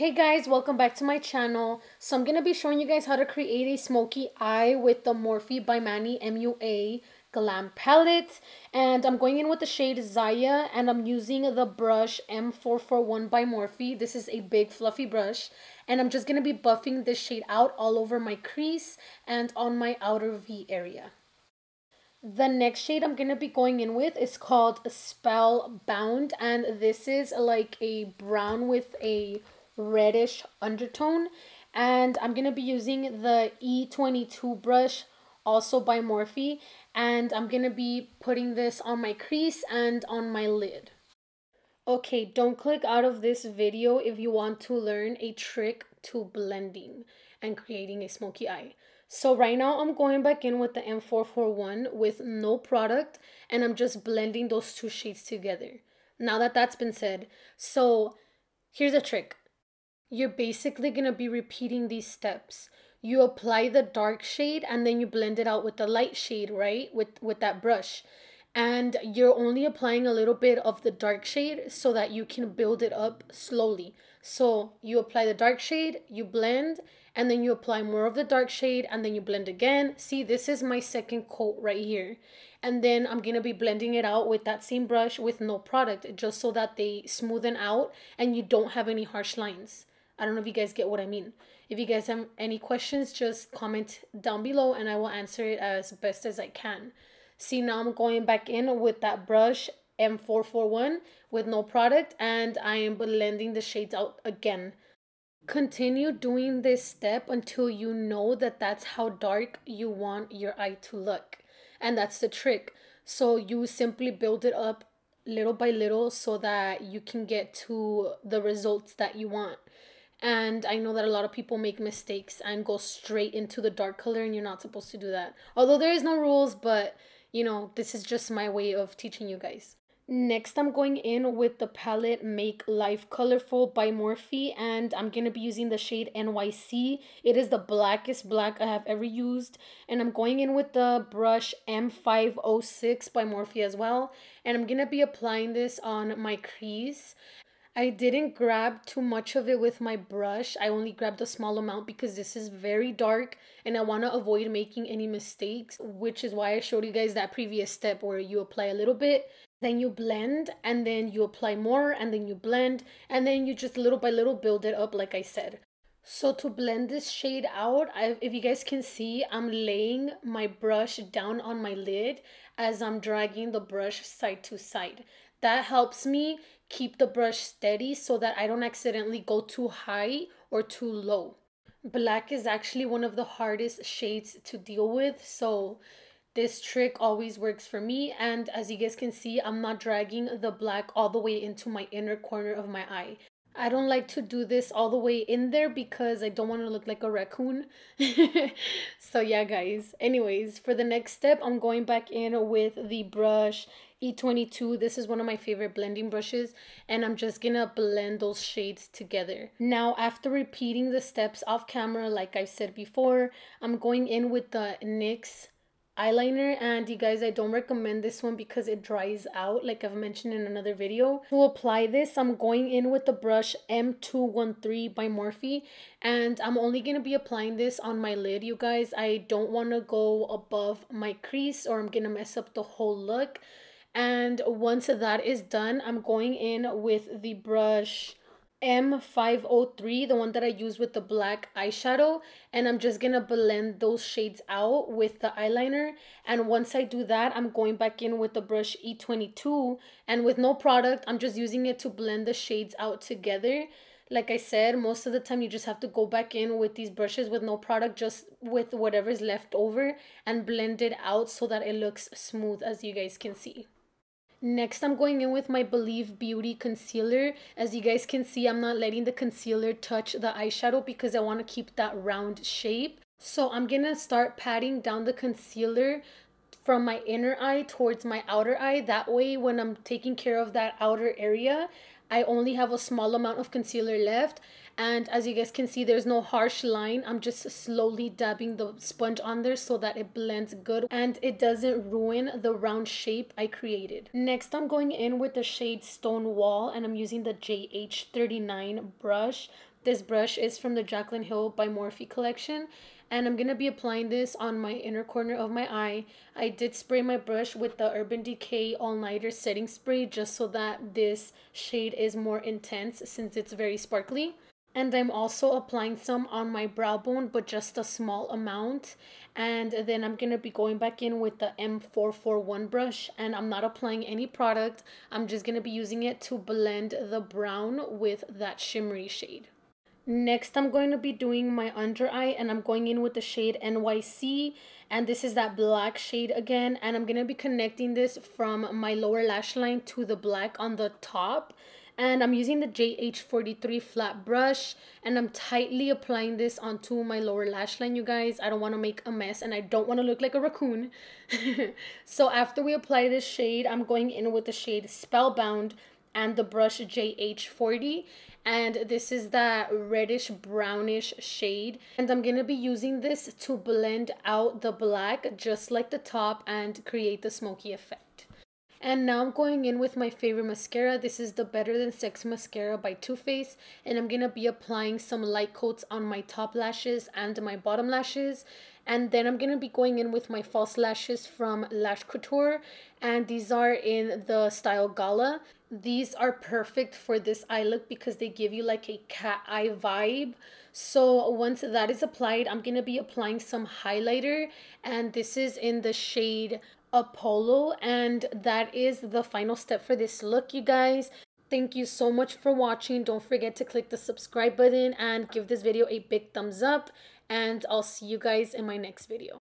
Hey guys, welcome back to my channel. So I'm going to be showing you guys how to create a smoky eye with the Morphe by Manny MUA Glam Palette. And I'm going in with the shade Zaya and I'm using the brush M441 by Morphe. This is a big fluffy brush. And I'm just going to be buffing this shade out all over my crease and on my outer V area. The next shade I'm going to be going in with is called Spellbound. And this is like a brown with a reddish undertone. And I'm going to be using the E22 brush, also by Morphe. And I'm going to be putting this on my crease and on my lid. Okay, don't click out of this video if you want to learn a trick to blending and creating a smoky eye. So right now I'm going back in with the M441 with no product and I'm just blending those two shades together. Now that that's been said, so here's a trick you're basically going to be repeating these steps. You apply the dark shade and then you blend it out with the light shade, right? With with that brush. And you're only applying a little bit of the dark shade so that you can build it up slowly. So you apply the dark shade, you blend, and then you apply more of the dark shade and then you blend again. See, this is my second coat right here. And then I'm going to be blending it out with that same brush with no product just so that they smoothen out and you don't have any harsh lines. I don't know if you guys get what I mean. If you guys have any questions, just comment down below and I will answer it as best as I can. See, now I'm going back in with that brush M441 with no product and I am blending the shades out again. Continue doing this step until you know that that's how dark you want your eye to look. And that's the trick. So you simply build it up little by little so that you can get to the results that you want. And I know that a lot of people make mistakes and go straight into the dark color, and you're not supposed to do that. Although there is no rules, but you know, this is just my way of teaching you guys. Next, I'm going in with the palette Make Life Colorful by Morphe, and I'm going to be using the shade NYC. It is the blackest black I have ever used, and I'm going in with the brush M506 by Morphe as well, and I'm going to be applying this on my crease. I didn't grab too much of it with my brush. I only grabbed a small amount because this is very dark and I want to avoid making any mistakes, which is why I showed you guys that previous step where you apply a little bit, then you blend, and then you apply more, and then you blend, and then you just little by little build it up like I said. So to blend this shade out, I, if you guys can see, I'm laying my brush down on my lid as I'm dragging the brush side to side. That helps me keep the brush steady so that I don't accidentally go too high or too low. Black is actually one of the hardest shades to deal with, so this trick always works for me. And as you guys can see, I'm not dragging the black all the way into my inner corner of my eye. I don't like to do this all the way in there because I don't want to look like a raccoon. so yeah, guys. Anyways, for the next step, I'm going back in with the brush E22. This is one of my favorite blending brushes and I'm just gonna blend those shades together. Now, after repeating the steps off camera, like I said before, I'm going in with the NYX eyeliner and you guys I don't recommend this one because it dries out like I've mentioned in another video. To apply this I'm going in with the brush M213 by Morphe and I'm only going to be applying this on my lid you guys. I don't want to go above my crease or I'm going to mess up the whole look. And once that is done I'm going in with the brush M503, the one that I use with the black eyeshadow. And I'm just going to blend those shades out with the eyeliner. And once I do that, I'm going back in with the brush E22. And with no product, I'm just using it to blend the shades out together. Like I said, most of the time you just have to go back in with these brushes with no product, just with whatever's left over and blend it out so that it looks smooth as you guys can see. Next, I'm going in with my Believe Beauty Concealer. As you guys can see, I'm not letting the concealer touch the eyeshadow because I want to keep that round shape. So I'm going to start patting down the concealer from my inner eye towards my outer eye. That way, when I'm taking care of that outer area, I only have a small amount of concealer left and as you guys can see there's no harsh line. I'm just slowly dabbing the sponge on there so that it blends good and it doesn't ruin the round shape I created. Next I'm going in with the shade Stonewall and I'm using the JH39 brush. This brush is from the Jaclyn Hill by Morphe collection and I'm going to be applying this on my inner corner of my eye. I did spray my brush with the Urban Decay All Nighter Setting Spray just so that this shade is more intense since it's very sparkly. And I'm also applying some on my brow bone, but just a small amount. And then I'm going to be going back in with the M441 brush. And I'm not applying any product. I'm just going to be using it to blend the brown with that shimmery shade. Next, I'm going to be doing my under eye and I'm going in with the shade NYC and this is that black shade again and I'm going to be connecting this from my lower lash line to the black on the top and I'm using the JH43 flat brush and I'm tightly applying this onto my lower lash line you guys. I don't want to make a mess and I don't want to look like a raccoon. So after we apply this shade I'm going in with the shade Spellbound and the brush JH40 and this is that reddish brownish shade and I'm gonna be using this to blend out the black just like the top and create the smoky effect. And now I'm going in with my favorite mascara. This is the Better Than Sex Mascara by Too Faced. And I'm going to be applying some light coats on my top lashes and my bottom lashes. And then I'm going to be going in with my false lashes from Lash Couture. And these are in the style Gala. These are perfect for this eye look because they give you like a cat eye vibe. So once that is applied, I'm going to be applying some highlighter. And this is in the shade Apollo and that is the final step for this look you guys. Thank you so much for watching. Don't forget to click the subscribe button and give this video a big thumbs up and i'll see you guys in my next video